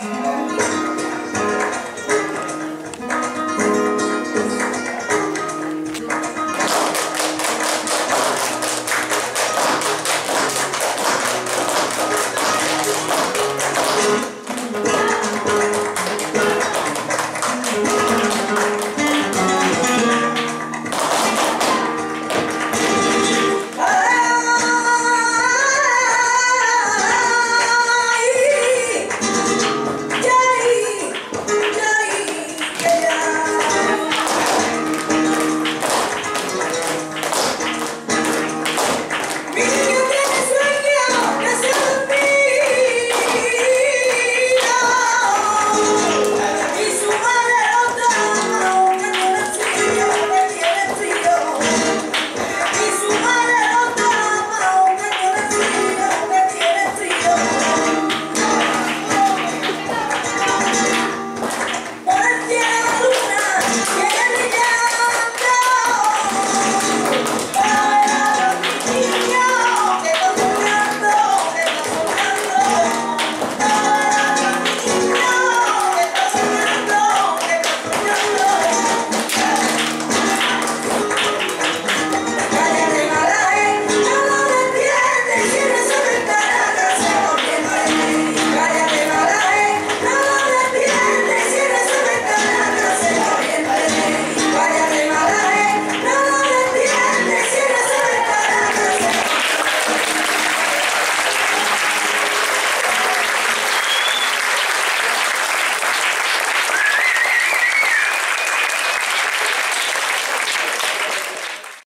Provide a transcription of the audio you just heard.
Música